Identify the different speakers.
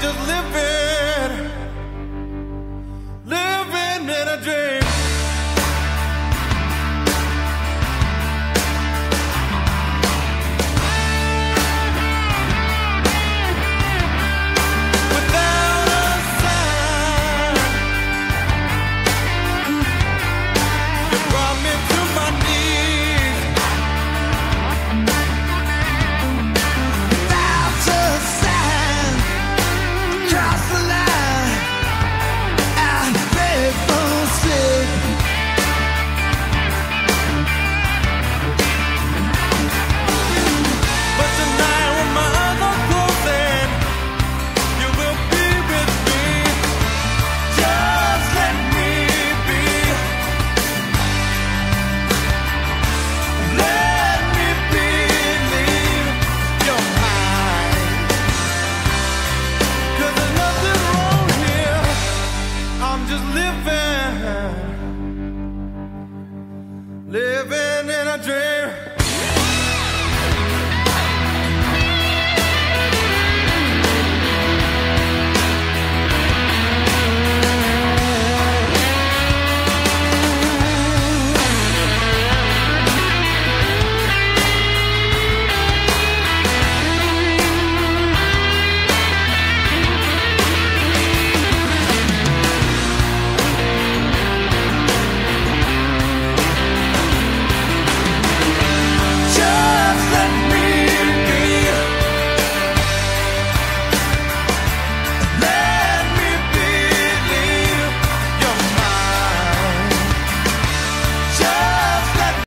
Speaker 1: just living, living in a dream. a dream.